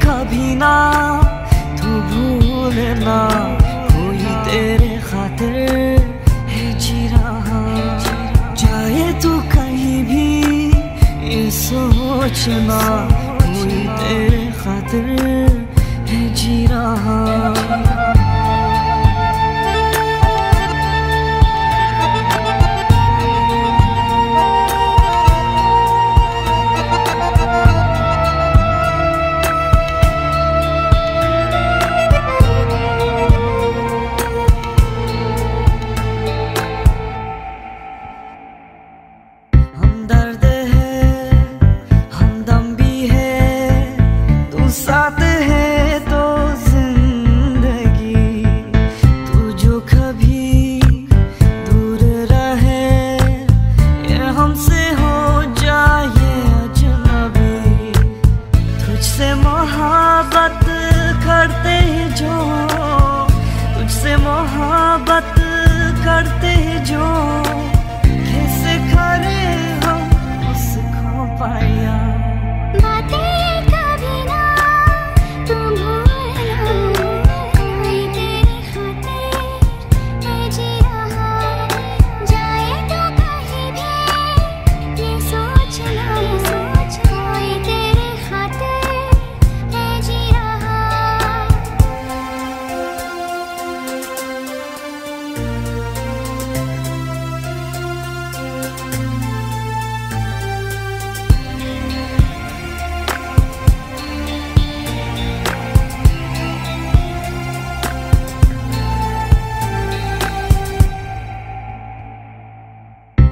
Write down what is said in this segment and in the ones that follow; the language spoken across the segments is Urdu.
کبھی نہ، تو بھولنا کوئی تیرے خاطر ہے جی رہا۔ جائے تو کہیں بھی یہ سوچنا کوئی تیرے خاطر ہے جی رہا۔ ساتھ ہے تو زندگی، تو جو کبھی دور رہے، یہ ہم سے ہو جائے اجنبی۔ تجھ سے محبت کرتے ہیں جو، تجھ سے محبت کرتے ہیں جو۔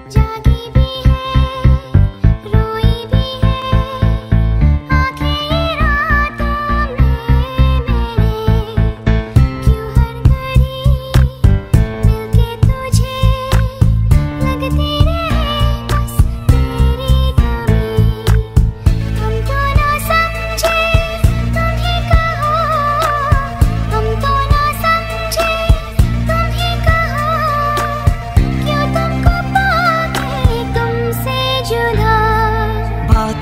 Jackie.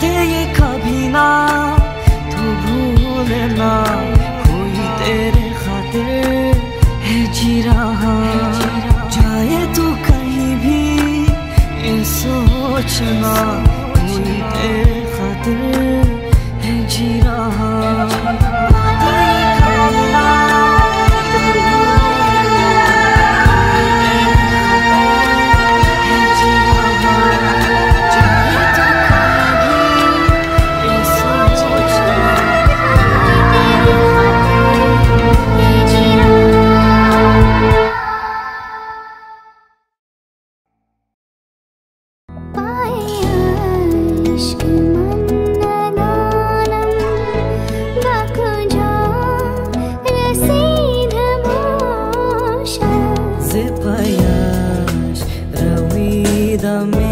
کہ یہ کبھی نہ تو بھولنا کوئی تیرے خاطر ہے جی رہا۔ جائے تو کہیں بھی یہ سوچنا کوئی تیرے خاطر ہے جی رہا۔ também.